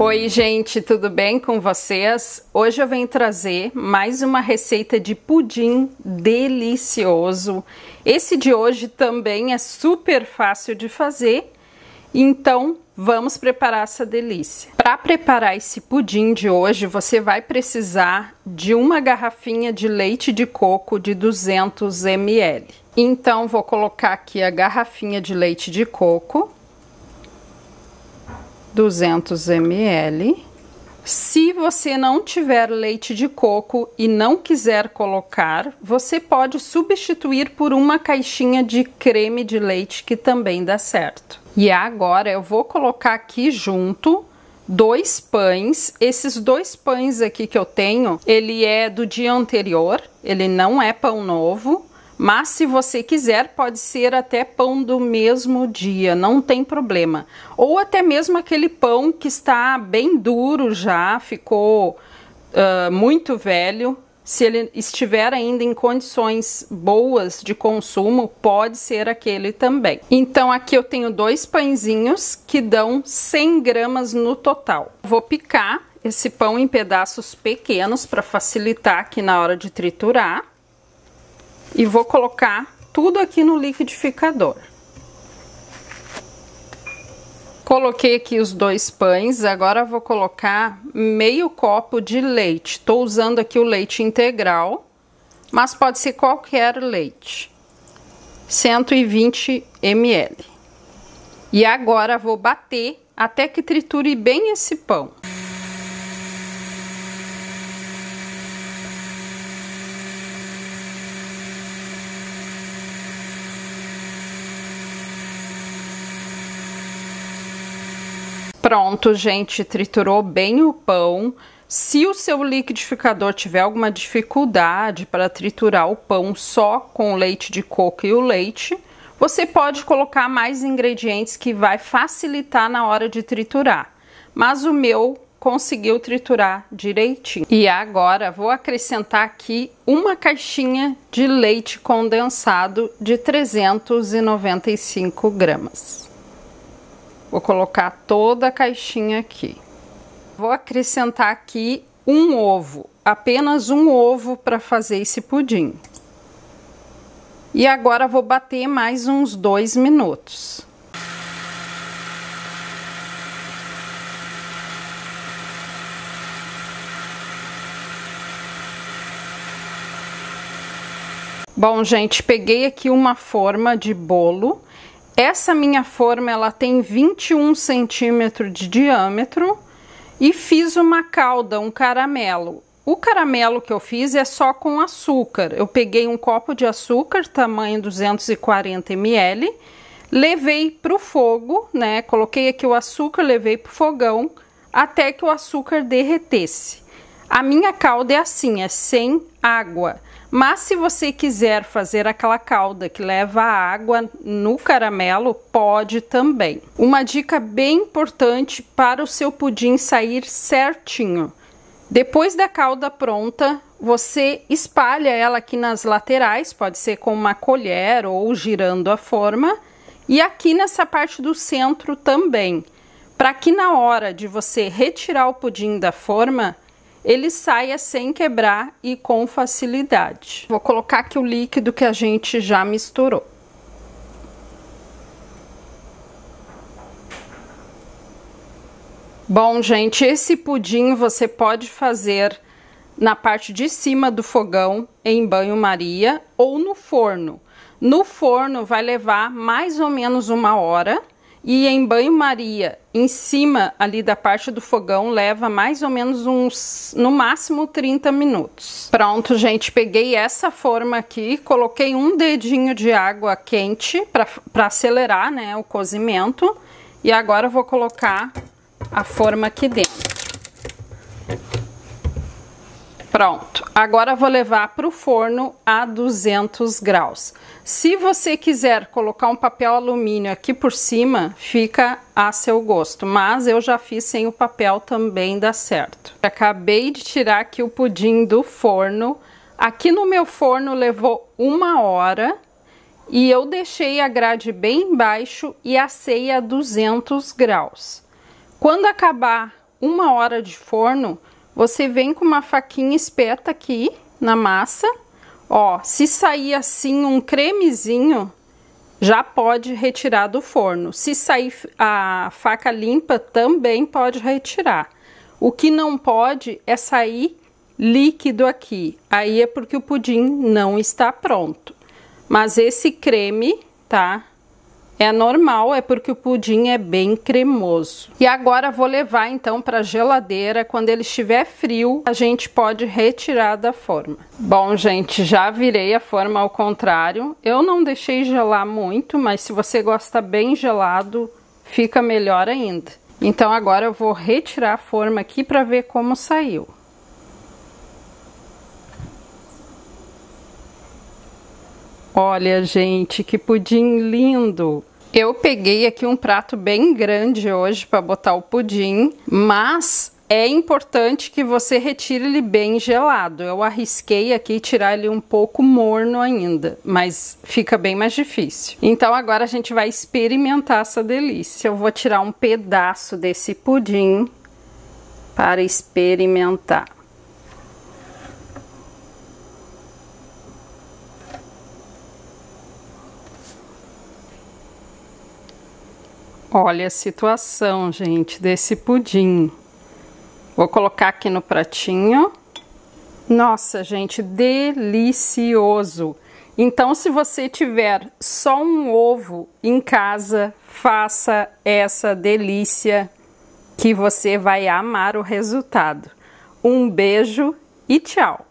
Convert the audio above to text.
Oi, gente, tudo bem com vocês? Hoje eu venho trazer mais uma receita de pudim delicioso. Esse de hoje também é super fácil de fazer, então vamos preparar essa delícia. Para preparar esse pudim de hoje, você vai precisar de uma garrafinha de leite de coco de 200 ml. Então vou colocar aqui a garrafinha de leite de coco 200 ml. Se você não tiver leite de coco e não quiser colocar, você pode substituir por uma caixinha de creme de leite que também dá certo. E agora eu vou colocar aqui junto dois pães. Esses dois pães aqui que eu tenho, ele é do dia anterior, ele não é pão novo. Mas se você quiser, pode ser até pão do mesmo dia, não tem problema. Ou até mesmo aquele pão que está bem duro já, ficou uh, muito velho. Se ele estiver ainda em condições boas de consumo, pode ser aquele também. Então aqui eu tenho dois pãezinhos que dão 100 gramas no total. Vou picar esse pão em pedaços pequenos para facilitar aqui na hora de triturar e vou colocar tudo aqui no liquidificador. Coloquei aqui os dois pães, agora vou colocar meio copo de leite. Estou usando aqui o leite integral, mas pode ser qualquer leite. 120 ml. E agora vou bater até que triture bem esse pão. Pronto, gente, triturou bem o pão. Se o seu liquidificador tiver alguma dificuldade para triturar o pão só com o leite de coco e o leite, você pode colocar mais ingredientes que vai facilitar na hora de triturar. Mas o meu conseguiu triturar direitinho. E agora vou acrescentar aqui uma caixinha de leite condensado de 395 gramas. Vou colocar toda a caixinha aqui. Vou acrescentar aqui um ovo, apenas um ovo para fazer esse pudim. E agora vou bater mais uns dois minutos. Bom, gente, peguei aqui uma forma de bolo essa minha forma ela tem 21 centímetros de diâmetro e fiz uma calda, um caramelo. O caramelo que eu fiz é só com açúcar. Eu peguei um copo de açúcar, tamanho 240 ml, levei para o fogo, né? Coloquei aqui o açúcar, levei para o fogão até que o açúcar derretesse. A minha calda é assim, é sem água. Mas se você quiser fazer aquela calda que leva água no caramelo, pode também. Uma dica bem importante para o seu pudim sair certinho. Depois da calda pronta, você espalha ela aqui nas laterais, pode ser com uma colher ou girando a forma, e aqui nessa parte do centro também, para que na hora de você retirar o pudim da forma, ele saia sem quebrar e com facilidade. Vou colocar aqui o líquido que a gente já misturou. Bom, gente, esse pudim você pode fazer na parte de cima do fogão em banho-maria ou no forno. No forno vai levar mais ou menos uma hora e em banho-maria, em cima ali da parte do fogão, leva mais ou menos uns, no máximo 30 minutos. Pronto, gente, peguei essa forma aqui, coloquei um dedinho de água quente para acelerar, né, o cozimento. E agora vou colocar a forma aqui dentro. Pronto, agora vou levar para o forno a 200 graus. Se você quiser colocar um papel alumínio aqui por cima, fica a seu gosto, mas eu já fiz sem o papel também dá certo. Acabei de tirar aqui o pudim do forno. Aqui no meu forno levou uma hora e eu deixei a grade bem baixo e assei a 200 graus. Quando acabar uma hora de forno, você vem com uma faquinha espeta aqui na massa. Ó, se sair assim um cremezinho, já pode retirar do forno. Se sair a faca limpa, também pode retirar. O que não pode é sair líquido aqui. Aí é porque o pudim não está pronto. Mas esse creme, tá? É normal, é porque o pudim é bem cremoso. E agora vou levar então para a geladeira. Quando ele estiver frio, a gente pode retirar da forma. Bom, gente, já virei a forma ao contrário. Eu não deixei gelar muito, mas se você gosta bem gelado, fica melhor ainda. Então agora eu vou retirar a forma aqui para ver como saiu. Olha, gente, que pudim lindo! Eu peguei aqui um prato bem grande hoje para botar o pudim, mas é importante que você retire ele bem gelado. Eu arrisquei aqui tirar ele um pouco morno ainda, mas fica bem mais difícil. Então agora a gente vai experimentar essa delícia. Eu vou tirar um pedaço desse pudim para experimentar. Olha a situação, gente, desse pudim. Vou colocar aqui no pratinho. Nossa, gente, delicioso! Então, se você tiver só um ovo em casa, faça essa delícia que você vai amar o resultado. Um beijo e tchau!